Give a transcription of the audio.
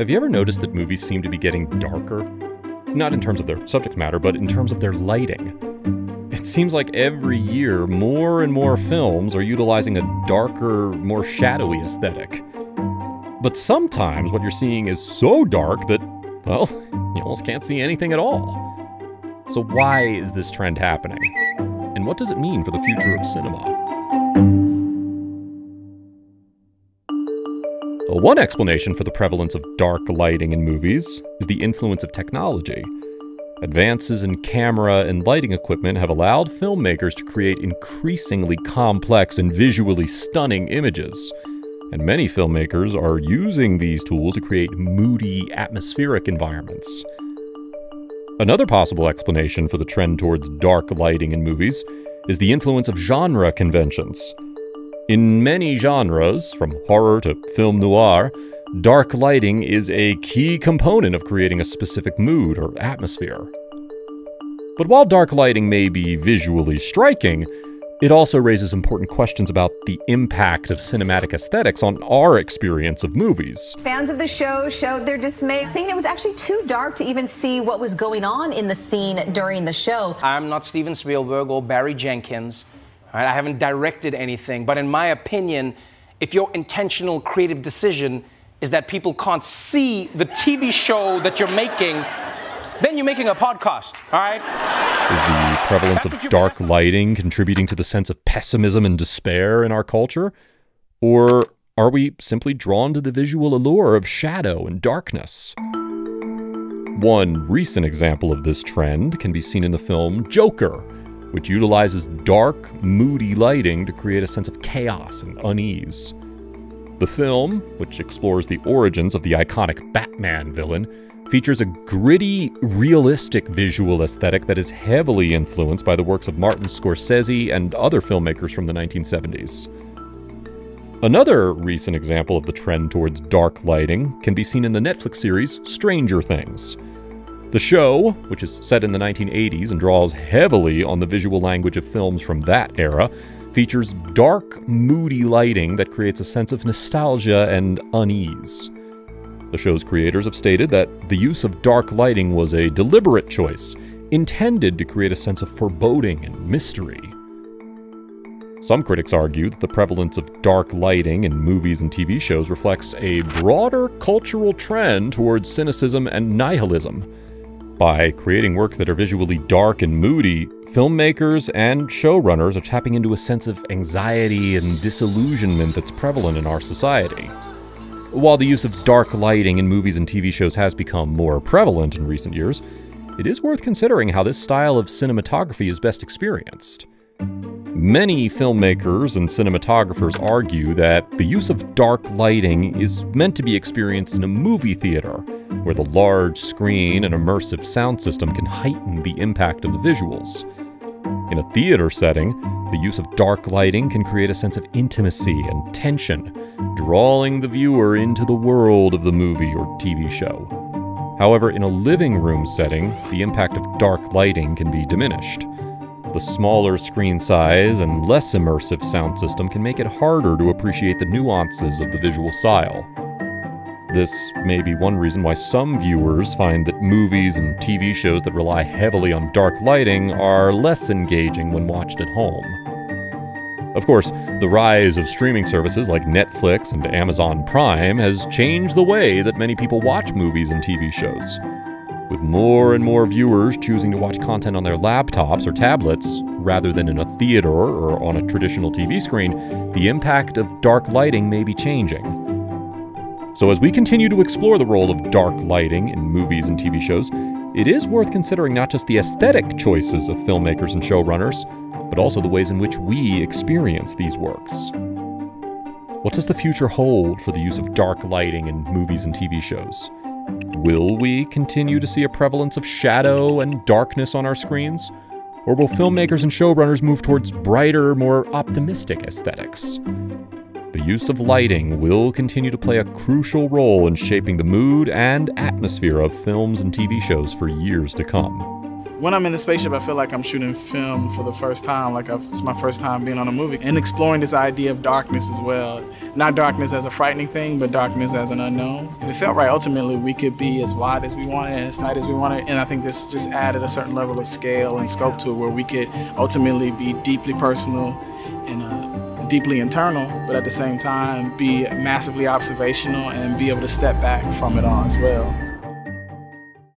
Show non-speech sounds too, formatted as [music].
Have you ever noticed that movies seem to be getting darker? Not in terms of their subject matter, but in terms of their lighting. It seems like every year, more and more films are utilizing a darker, more shadowy aesthetic. But sometimes what you're seeing is so dark that, well, [laughs] you almost can't see anything at all. So, why is this trend happening? And what does it mean for the future of cinema? Well, one explanation for the prevalence of dark lighting in movies is the influence of technology. Advances in camera and lighting equipment have allowed filmmakers to create increasingly complex and visually stunning images. And many filmmakers are using these tools to create moody, atmospheric environments. Another possible explanation for the trend towards dark lighting in movies is the influence of genre conventions. In many genres, from horror to film noir, dark lighting is a key component of creating a specific mood or atmosphere. But while dark lighting may be visually striking, it also raises important questions about the impact of cinematic aesthetics on our experience of movies. Fans of the show showed their dismay, saying it was actually too dark to even see what was going on in the scene during the show. I'm not Steven Spielberg or Barry Jenkins. Right? I haven't directed anything, but in my opinion, if your intentional creative decision is that people can't see the TV show that you're making, then you're making a podcast, all right? Is the prevalence of dark lighting contributing to the sense of pessimism and despair in our culture? Or are we simply drawn to the visual allure of shadow and darkness? One recent example of this trend can be seen in the film Joker, which utilizes dark, moody lighting to create a sense of chaos and unease. The film, which explores the origins of the iconic Batman villain, features a gritty, realistic visual aesthetic that is heavily influenced by the works of Martin Scorsese and other filmmakers from the 1970s. Another recent example of the trend towards dark lighting can be seen in the Netflix series Stranger Things. The show, which is set in the 1980s and draws heavily on the visual language of films from that era, features dark, moody lighting that creates a sense of nostalgia and unease. The show's creators have stated that the use of dark lighting was a deliberate choice, intended to create a sense of foreboding and mystery. Some critics argue that the prevalence of dark lighting in movies and TV shows reflects a broader cultural trend towards cynicism and nihilism. By creating works that are visually dark and moody, filmmakers and showrunners are tapping into a sense of anxiety and disillusionment that's prevalent in our society. While the use of dark lighting in movies and TV shows has become more prevalent in recent years, it is worth considering how this style of cinematography is best experienced. Many filmmakers and cinematographers argue that the use of dark lighting is meant to be experienced in a movie theater, where the large screen and immersive sound system can heighten the impact of the visuals. In a theater setting, the use of dark lighting can create a sense of intimacy and tension, drawing the viewer into the world of the movie or TV show. However, in a living room setting, the impact of dark lighting can be diminished. The smaller screen size and less immersive sound system can make it harder to appreciate the nuances of the visual style. This may be one reason why some viewers find that movies and TV shows that rely heavily on dark lighting are less engaging when watched at home. Of course, the rise of streaming services like Netflix and Amazon Prime has changed the way that many people watch movies and TV shows. With more and more viewers choosing to watch content on their laptops or tablets rather than in a theater or on a traditional TV screen, the impact of dark lighting may be changing. So, as we continue to explore the role of dark lighting in movies and TV shows, it is worth considering not just the aesthetic choices of filmmakers and showrunners, but also the ways in which we experience these works. What does the future hold for the use of dark lighting in movies and TV shows? Will we continue to see a prevalence of shadow and darkness on our screens? Or will filmmakers and showrunners move towards brighter, more optimistic aesthetics? The use of lighting will continue to play a crucial role in shaping the mood and atmosphere of films and TV shows for years to come. When I'm in the spaceship, I feel like I'm shooting film for the first time, like I've, it's my first time being on a movie, and exploring this idea of darkness as well. Not darkness as a frightening thing, but darkness as an unknown. If it felt right, ultimately, we could be as wide as we wanted and as tight as we wanted, and I think this just added a certain level of scale and scope to it where we could ultimately be deeply personal and uh, deeply internal, but at the same time be massively observational and be able to step back from it all as well.